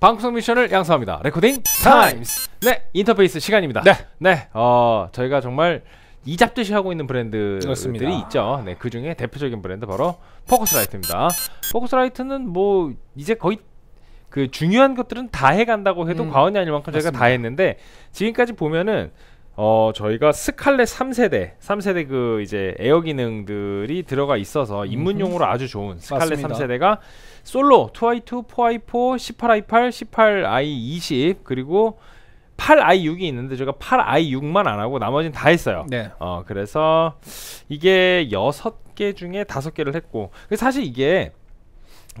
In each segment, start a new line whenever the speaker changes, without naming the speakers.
방구석 뮤지션을 양성합니다. Recording Times. 네, 인터페이스 시간입니다.
네.
네, 어, 저희가 정말 이 잡듯이 하고 있는 브랜드들이
그렇습니다.
있죠. 네, 그 중에 대표적인 브랜드 바로 Focusrite입니다. Focusrite는 뭐 이제 거의 그 중요한 것들은 다 해간다고 해도
음,
과언이 아닐 만큼 저희가 다
맞습니다.
했는데 지금까지 보면은 어 저희가 Scarlett 3세대, 3세대 그 이제 에어 기능들이 들어가 있어서 입문용으로 아주 좋은 Scarlett
맞습니다.
3세대가 솔로 2i2, 4i4, 18i8, 18i20 그리고 8i6이 있는데 제가 8i6만 안 하고 나머지는 다 했어요.
네.
어 그래서 이게 여섯 개 중에 다섯 개를 했고 근데 사실 이게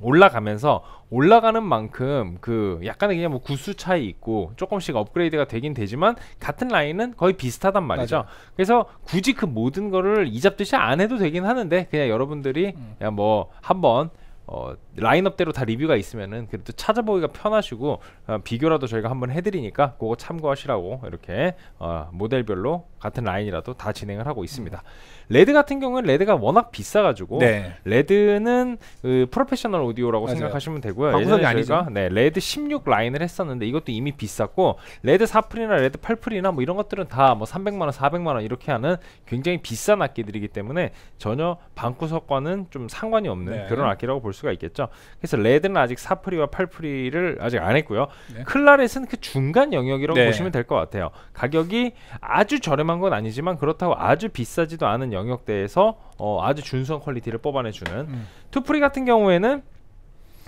올라가면서 올라가는 만큼 그 약간의 그냥 뭐 구수 차이 있고 조금씩 업그레이드가 되긴 되지만 같은 라인은 거의 비슷하단 말이죠.
맞아요.
그래서 굳이 그 모든 거를 이잡듯이 안 해도 되긴 하는데 그냥 여러분들이
음.
그냥 뭐 한번 어, 라인업대로 다 리뷰가 있으면은 그래도 찾아보기가 편하시고 어, 비교라도 저희가 한번 해드리니까 그거 참고하시라고 이렇게 어, 모델별로 같은 라인이라도 다 진행을 하고 있습니다. Red 같은 경우는 Red가 워낙 비싸가지고
네.
Red는 그 professional 오디오라고
맞아요.
생각하시면 되고요. 예전에 저희가 네, Red 16 Line을 했었는데 이것도 이미 비쌌고 Red 4Pre나 Red 8Pre나 뭐 이런 것들은 다 뭐 300만 원, 400만 원 이렇게 하는 굉장히 비싼 악기들이기 때문에 전혀 방구석과는 좀 상관이 없는
네.
그런 악기라고 볼 수가 있겠죠. 그래서 Red는 아직 4Pre와 8Pre를 아직 안 했고요.
네.
Clarett은 그 중간 영역이라고
네.
보시면 될 것 같아요. 가격이 아주 저렴한 건 아니지만 그렇다고 아주 비싸지도 않은 영역대에서 어, 아주 준수한 quality를 뽑아내주는
음.
two Pre 같은 경우에는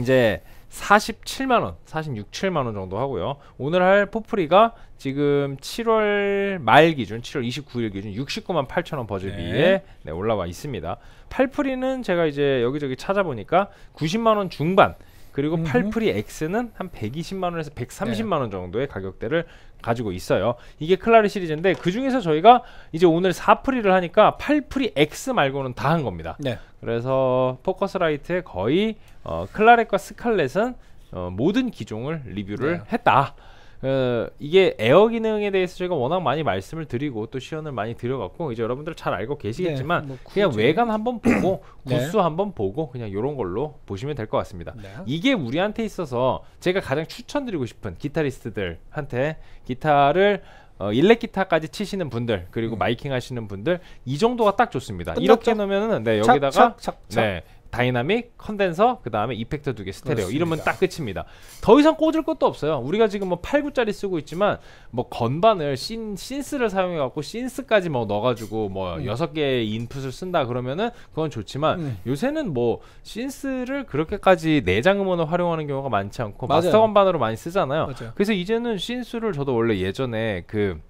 이제 47만 원, 46, 7만 원 정도 하고요. 오늘 할 four Pre가 지금 7월 말 기준, 7월 29일 기준 69만 8천 원 버즈비에
네.
네, 올라와 있습니다. 팔 Pre는 제가 이제 여기저기 찾아보니까 90만 원 중반 그리고. 팔 Pre X는 한 120만 원에서 130만 원 정도의 가격대를 가지고 있어요. 이게 Clarett 시리즈인데 그 중에서 저희가 이제 오늘 4Pre를 하니까 8Pre X 말고는 다 한 겁니다.
네.
그래서 Focusrite의 거의 어, 클라렛과 스칼렛은 어, 모든 기종을 리뷰를
네.
했다. 어, 이게 에어 기능에 대해서 제가 워낙 많이 말씀을 드리고 또 시연을 많이 드려갖고 이제 여러분들 잘 알고 계시겠지만
네, 뭐
그냥. 외관 한번 보고
네.
구수 한번 보고 그냥 이런 걸로 보시면 될 것 같습니다.
네.
이게 우리한테 있어서 제가 가장 추천드리고 싶은 기타리스트들한테 기타를 어, 일렉 기타까지 치시는 분들 그리고
음.
miking 하시는 분들 이 정도가 딱 좋습니다.
끝났죠?
이렇게 놓으면은 네
착,
여기다가
착, 착, 착.
네 dynamic condenser 그 다음에 effector 두 개 스테레오
그렇습니다.
이러면 딱 끝입니다. 더 이상 꽂을 것도 없어요. 우리가 지금 뭐 8구짜리 쓰고 있지만 뭐 건반을 신 synth를 사용해 갖고 synth까지 뭐 넣어가지고 뭐
음.
여섯 개의 input을 쓴다 그러면은 그건 좋지만
음.
요새는 뭐 synth를 그렇게까지 내장 음원을 활용하는 경우가 많지 않고
맞아요.
마스터 건반으로 많이 쓰잖아요.
맞아요.
그래서 이제는 synth를 저도 원래 예전에 그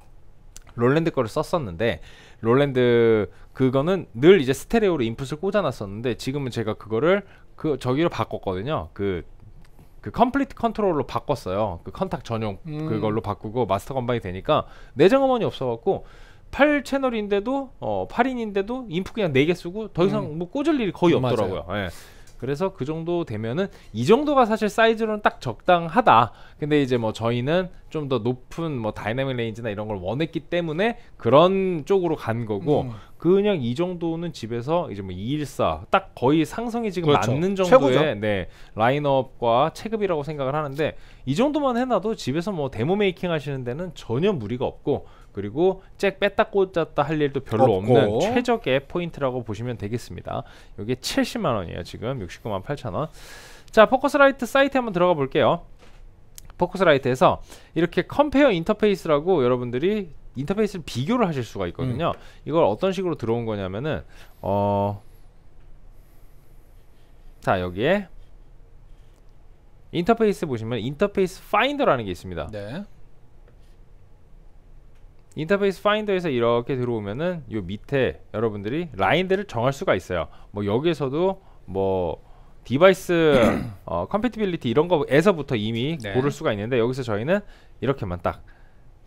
Roland 거를 썼었는데 Roland 그거는 늘 이제 스테레오로 input을 꽂아놨었는데 지금은 제가 그거를 그 저기로 바꿨거든요. 그그 Komplete Kontrol로 바꿨어요. 그 Kontakt 전용
음.
그걸로 바꾸고 마스터 건반이 되니까 내장 음원이 없어갖고 8 채널인데도 어 8 in인데도 input 그냥 4개 쓰고 더 이상
음.
뭐 꽂을 일이 거의
맞아요.
없더라고요. 예. 그래서 그 정도 되면은 이 정도가 사실 사이즈로는 딱 적당하다. 근데 이제 뭐 저희는 좀 더 높은 뭐 dynamic range나 이런 걸 원했기 때문에 그런 쪽으로 간 거고
음.
그냥 이 정도는 집에서 이제 뭐 214, 딱 거의 상성이 지금
그렇죠.
맞는 정도의
최고죠.
네, 라인업과 체급이라고 생각을 하는데 이 정도만 해놔도 집에서 뭐 데모 making 하시는 데는 전혀 무리가 없고 그리고 잭 뺐다 꽂았다 할 일도 별로
없고.
없는 최적의 포인트라고 보시면 되겠습니다. 이게 70만 원이에요. 지금 69만 8천 원. 자, Focusrite 사이트 한번 들어가 볼게요. Focusrite에서 이렇게 compare interface라고 여러분들이 인터페이스를 비교를 하실 수가 있거든요. 이걸 어떤 식으로 들어온 거냐면은 어 자, 여기에 인터페이스 보시면 interface finder라는 게 있습니다.
네.
interface finder에서 이렇게 들어오면은 요 밑에 여러분들이 라인들을 정할 수가 있어요. 뭐 여기에서도 뭐 device 어 compatibility 이런 거에서부터 이미
네.
고를 수가 있는데 여기서 저희는 이렇게만 딱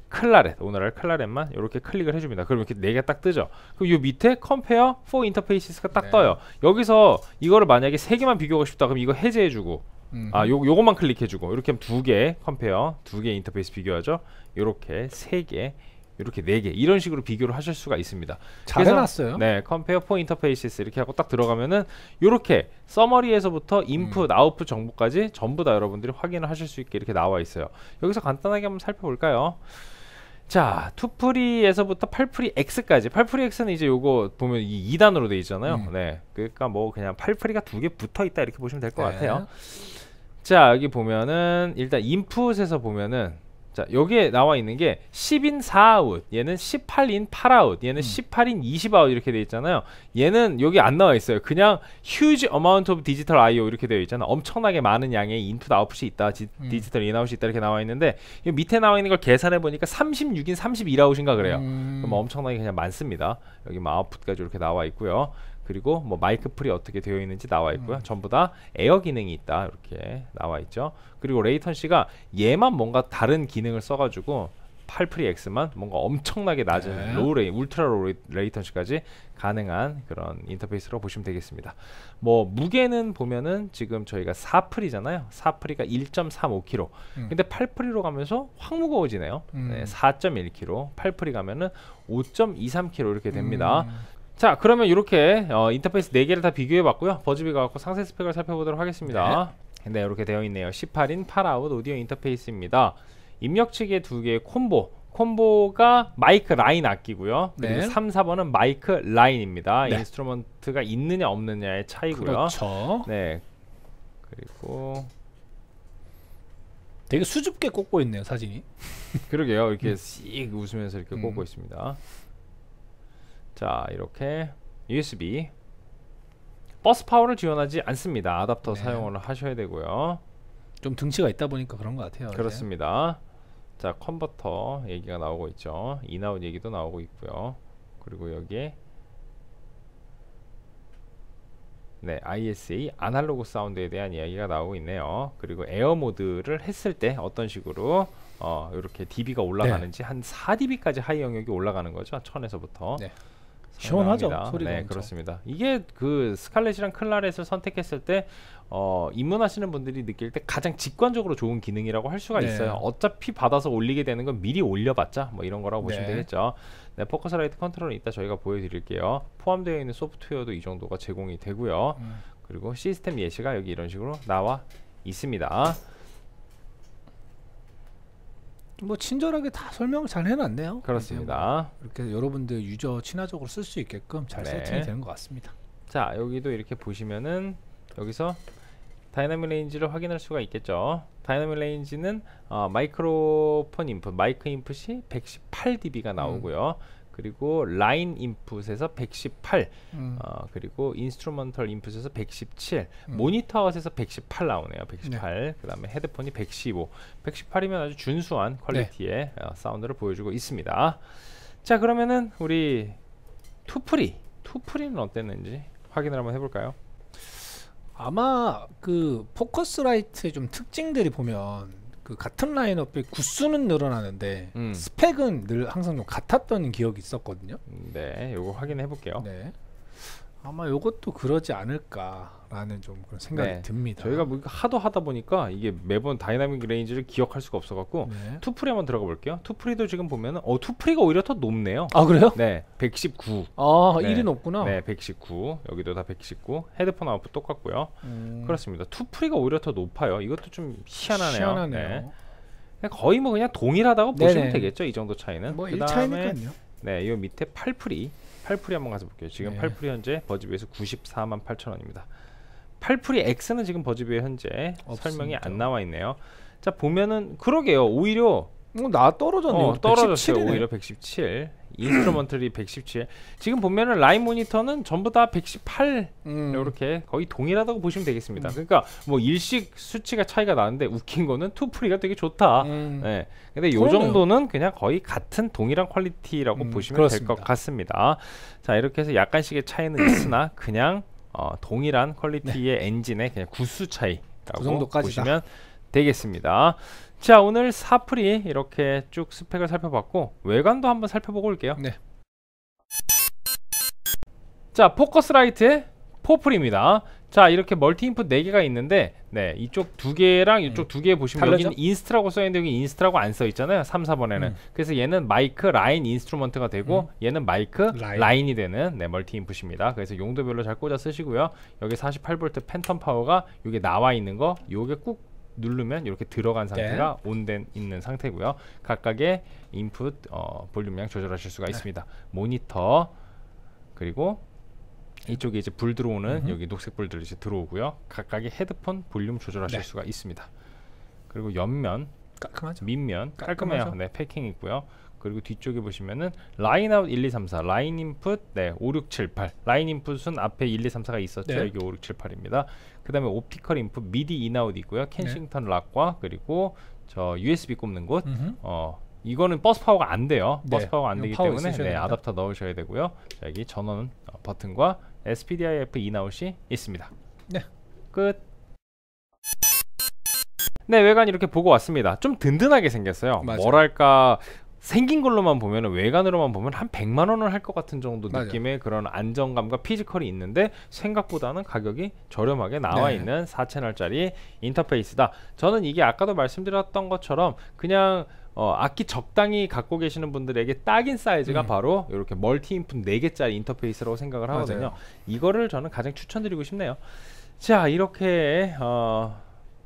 Clarett 오늘 할 Clarett만 이렇게 클릭을 해줍니다. 그럼 이렇게 네 개 딱 뜨죠. 그럼 요 밑에 compare four interface가 딱
네.
떠요. 여기서 이거를 만약에 세 개만 비교하고 싶다 그럼 이거 해제해주고
음.
아, 요 요것만 클릭해주고 이렇게 하면 두 개 compare 두 개 인터페이스 비교하죠. 요렇게 세개 이렇게 네 개 이런 식으로 비교를 하실 수가 있습니다.
잘
그래서-
해놨어요.
네, compare four interfaces 이렇게 하고 딱 들어가면은 이렇게 summary에서부터 인풋, 아웃풋 정보까지 전부 다 여러분들이 확인을 하실 수 있게 이렇게 나와 있어요. 여기서 간단하게 한번 살펴볼까요? 자, two pre에서부터 팔 pre X까지. 팔 pre X는 이제 요거 보면 이 2단으로 돼 있잖아요.
음.
네. 그러니까 뭐 그냥 팔 pre가 두 개 붙어 있다 이렇게 보시면 될것
네.
같아요. 자, 여기 보면은 일단 인풋에서 보면은 자, 여기에 나와 있는 게 10 in 4 out, 얘는 18 in 8 out, 얘는
음.
18인 20아웃 이렇게 돼 있잖아요. 얘는 여기 안 나와 있어요. 그냥 huge amount of digital I/O 이렇게 되어 있잖아. 엄청나게 많은 양의 인풋 아웃풋이 있다. 지,
음.
디지털 in out이 있다 이렇게 나와 있는데 이 밑에 나와 있는 걸 계산해 보니까 36 in 31 out인가 그래요.
음.
그럼 엄청나게 그냥 많습니다. 여기 뭐 아웃풋까지 이렇게 나와 있고요. 그리고 뭐 마이크 pre 어떻게 되어 있는지 나와 있고요.
음.
전부 다 에어 기능이 있다 이렇게 나와 있죠. 그리고 latency가 얘만 뭔가 다른 기능을 써가지고 8 pre X만 뭔가 엄청나게 낮은
네.
low la-, ultra low la- latency까지 가능한 그런 인터페이스로 보시면 되겠습니다. 뭐 무게는 보면은 지금 저희가 4 pre잖아요. 4 pre가 1.35kg.
음.
근데 8 pre로 가면서 확 무거워지네요.
음.
네, 4.1kg. 8 pre 가면은 5.23kg 이렇게 됩니다.
음.
자, 그러면 이렇게 어, 인터페이스 4개를 다 비교해 봤고요. 버즈비 가갖고 상세 스펙을 살펴보도록 하겠습니다. 네, 이렇게 되어 있네요. 18 in 8 out 오디오 인터페이스입니다. 입력 측에 두 개의 콤보. 콤보가 마이크 라인 악기고요. 그리고
네.
3, 4번은 마이크 라인입니다.
네.
instrument가 있느냐 없느냐의 차이고요.
그렇죠.
네. 그리고
되게 수줍게 꽂고 있네요 사진이.
그러게요. 이렇게 씩 웃으면서 이렇게
음.
꽂고 있습니다. 자, 이렇게 USB bus power를 지원하지 않습니다. 아답터
네.
사용을 하셔야 되고요.
좀 등치가 있다 보니까 그런 것 같아요. 이제.
그렇습니다. 자, 컨버터 얘기가 나오고 있죠. in out 얘기도 나오고 있고요. 그리고 여기에 네, ISA 아날로그 사운드에 대한 이야기가 나오고 있네요. 그리고 air mode를 했을 때 어떤 식으로 어, 이렇게 dB가 올라가는지 한 4dB까지 high 영역이 올라가는 거죠. 1000에서부터.
네. 시원하죠. 소리가
네. 그렇습니다. 이게 그 스칼렛이랑 Clarett을 선택했을 때 어, 입문하시는 분들이 느낄 때 가장 직관적으로 좋은 기능이라고 할 수가
네.
있어요. 어차피 받아서 올리게 되는 건 미리 올려봤자 뭐 이런 거라고 보시면
네.
되겠죠. 네, Focusrite Control은 이따 저희가 보여드릴게요. 포함되어 있는 소프트웨어도 이 정도가 제공이 되고요.
음.
그리고 시스템 예시가 여기 이런 식으로 나와 있습니다.
뭐 친절하게 다 설명을 잘 해놨네요.
그렇습니다.
이렇게 뭐 이렇게 여러분들 유저 친화적으로 쓸 수 있게끔 잘
네.
세팅이 되는 것 같습니다.
자 여기도 이렇게 보시면은 여기서 dynamic range를 확인할 수가 있겠죠 dynamic range는 어, 마이크로폰 인풋 마이크 인풋이 118dB가 나오고요 그리고 라인 인풋에서 118
음.
어, 그리고 instrumental 인풋에서 117
음.
모니터 아웃에서 118 나오네요 118그 다음에 헤드폰이 115 118이면 아주 준수한 퀄리티의 어, 사운드를 보여주고 있습니다. 자 그러면은 우리 two pre two pre는 어땠는지 확인을 한번 해볼까요?
아마 그 Focusrite의 좀 특징들이 보면 그 같은 라인업의 구수는 늘어나는데
음.
스펙은 늘 항상 좀 같았던 기억이 있었거든요.
음, 네 요거 확인해 볼게요
네. 아마 이것도 그러지 않을까라는 좀 그런 생각이
네.
듭니다.
저희가 뭐 하도 하다 보니까 이게 매번 dynamic range를 기억할 수가 없어갖고
네.
two pre 한번 들어가 볼게요 two pre도 지금 보면은 어 two pre가 오히려 더 높네요
아 그래요?
네 119.
아
네.
1이 높구나.
네, 119. 여기도 다 119. 헤드폰 아웃풋 똑같고요.
음,
그렇습니다. two pre가 오히려 더 높아요. 이것도 좀 희한하네요.
희한하네요.
네. 거의 뭐 그냥 동일하다고
네네.
보시면 되겠죠. 이 정도 차이는.
뭐
그다음에
1차이니까요.
네, 이 밑에 8 pre. 8 pre 한번 가서 볼게요. 지금
네.
8 pre 현재 버즈비에서 94만 8천 원입니다. 8 pre X는 지금 버즈비에 현재 설명이
없습니다.
안 나와 있네요. 자, 보면은 그러게요. 오히려
어, 나 떨어졌네.
어, 떨어졌어요.
117이네.
오히려 117. instrumental이 117. 지금 보면은 라인 모니터는 전부 다 118
음.
이렇게 거의 동일하다고 보시면 되겠습니다. 그러니까 뭐 1씩 수치가 차이가 나는데 웃긴 거는 two pre가 되게 좋다.
음.
네. 근데 요. 정도는 그냥 거의 같은 동일한 퀄리티라고
음,
보시면 될. 것 같습니다. 자, 이렇게 해서 약간씩의 차이는 있으나 그냥 어, 동일한 퀄리티의 엔진의 그냥 구수 차이라고
그 정도까지다.
보시면 되겠습니다. 자, 오늘 사 pre 이렇게 쭉 스펙을 살펴봤고 외관도 한번 살펴보고 올게요.
네.
자, Focusrite의 four pre입니다. 자 이렇게 멀티 인풋 4개가 있는데 네 이쪽 두 개랑 이쪽 두개 보시면
다르죠?
여기는 inst라고 써있는데 여기 inst라고 안 써있잖아요 3, 4번에는
음.
그래서 얘는 마이크 라인 instrument가 되고 얘는 마이크
라인.
라인. 이 되는 네 멀티 인풋입니다 그래서 용도별로 잘 꽂아 쓰시고요 여기 48V phantom power가 여기 나와 있는 거 요게 꾹 누르면 이렇게 들어간 상태가 on된 있는 상태고요 각각의 인풋 어, 볼륨량 조절하실 수가 있습니다 모니터 그리고 이쪽에 이제 불 들어오는
음흠.
여기 녹색 불들 이제 들어오고요. 각각의 헤드폰 볼륨 조절하실
네.
수가 있습니다. 그리고 옆면,
깔끔하죠.
밑면
깔끔하죠.
깔끔해요. 네, 패킹 있고요. 그리고 뒤쪽에 보시면은 라인 아웃 1, 2, 3, 4, 라인 인풋 네, 5, 6, 7, 8. 라인 인풋은 앞에 1, 2, 3, 4가 있었죠.
네.
여기 5, 6, 7, 8입니다. 그 다음에 optical input 미디 in out 있고요.
네.
켄싱턴 lock과 그리고 저 USB 꼽는 곳
음흠.
어 이거는 bus power가 안 돼요.
네,
bus power가 안 되기
파워
때문에 네. 아답터 넣으셔야 되고요. 자, 여기 전원 어, 버튼과 SPDIF 인아웃이 있습니다.
네.
끝. 네 외관 이렇게 보고 왔습니다. 좀 든든하게 생겼어요.
맞아요.
뭐랄까 생긴 걸로만 보면은 외관으로만 보면 한 100만 원을 할 것 같은 정도. 느낌의 그런 안정감과 physical이 있는데 생각보다는 가격이 저렴하게 나와
네.
있는 4채널짜리 인터페이스다. 저는 이게 아까도 말씀드렸던 것처럼 그냥 어, 악기 적당히 갖고 계시는 분들에게 딱인 사이즈가
음.
바로 이렇게 multi input 4개짜리 인터페이스라고 생각을 하거든요.
맞아요.
이거를 저는 가장 추천드리고 싶네요. 자 이렇게 어,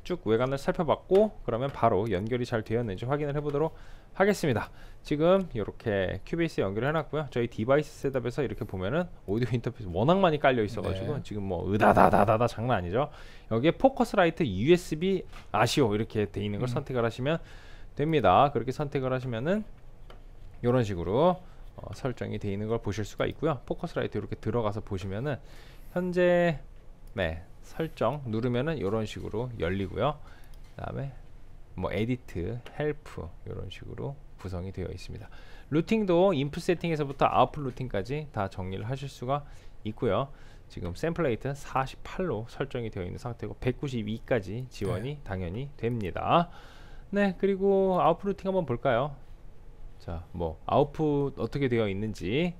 쭉 외관을 살펴봤고 그러면 바로 연결이 잘 되었는지 확인을 해보도록 하겠습니다. 지금 이렇게 Cubase 연결을 해놨고요. 저희 device setup에서 이렇게 보면은 오디오 인터페이스 워낙 많이 깔려 있어 가지고
네.
지금 뭐 으다다다다다 장난 아니죠. 여기에 Focusrite USB ASIO 이렇게 돼 있는 걸
음.
선택을 하시면 됩니다. 그렇게 선택을 하시면은 이런 식으로 어, 설정이 되어 있는 걸 보실 수가 있고요. Focusrite 이렇게 들어가서 보시면은 현재 네 설정 누르면은 이런 식으로 열리고요. 그 다음에 뭐 edit, help 이런 식으로 구성이 되어 있습니다. routing도 input 세팅에서부터 output routing까지 다 정리를 하실 수가 있고요. 지금 sample rate 48로 설정이 되어 있는 상태고 192까지 지원이 당연히 됩니다. 네 그리고 output routing 한번 볼까요? 자 뭐 아웃풋 어떻게 되어 있는지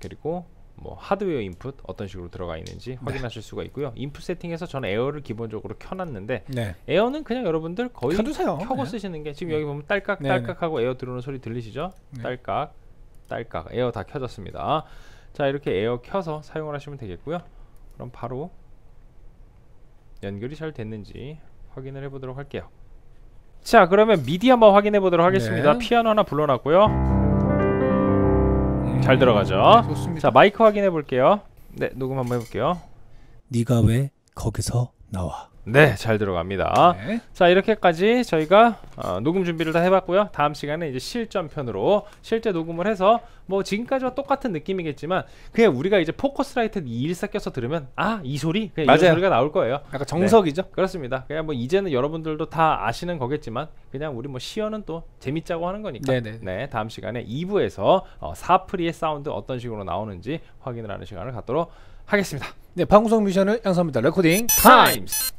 그리고 뭐 하드웨어 input 어떤 식으로 들어가 있는지 확인하실 수가 있고요. input 세팅에서 저는 air를 기본적으로 켜놨는데
네.
에어는 그냥 여러분들 거의
켜두세요.
켜고
네.
쓰시는 게 지금
네.
여기 보면 딸깍
네,
딸깍하고 에어 들어오는 소리 들리시죠?
네.
딸깍 딸깍 에어 다 켜졌습니다. 자 이렇게 에어 켜서 사용을 하시면 되겠고요. 그럼 바로 연결이 잘 됐는지 확인을 해보도록 할게요. 자 그러면 미디 한번 확인해 보도록 하겠습니다.
네.
피아노 하나 불러놨고요.
음,
잘 들어가죠?
네, 좋습니다.
자 마이크 확인해 볼게요. 네 녹음 한번 해볼게요.
네가 왜 거기서 나와?
네 잘 들어갑니다.
네.
자 이렇게까지 저희가 어, 녹음 준비를 다 해봤고요. 다음 시간에 이제 실전편으로 실제 녹음을 해서 뭐 지금까지와 똑같은 느낌이겠지만 그냥 우리가 이제 Focusrite 이일사 껴서 들으면 아 이 소리 그냥
맞아요.
이런 소리가 나올 거예요.
약간 정석이죠.
그렇습니다. 그냥 뭐 이제는 여러분들도 다 아시는 거겠지만 그냥 우리 뭐 시연은 또 재밌자고 하는 거니까
네네.
네 다음 시간에 2부에서 어, 4 Pre의 사운드 어떤 식으로 나오는지 확인을 하는 시간을 갖도록 하겠습니다.
네, 방구석 뮤지션을 양성합니다. 레코딩
타임스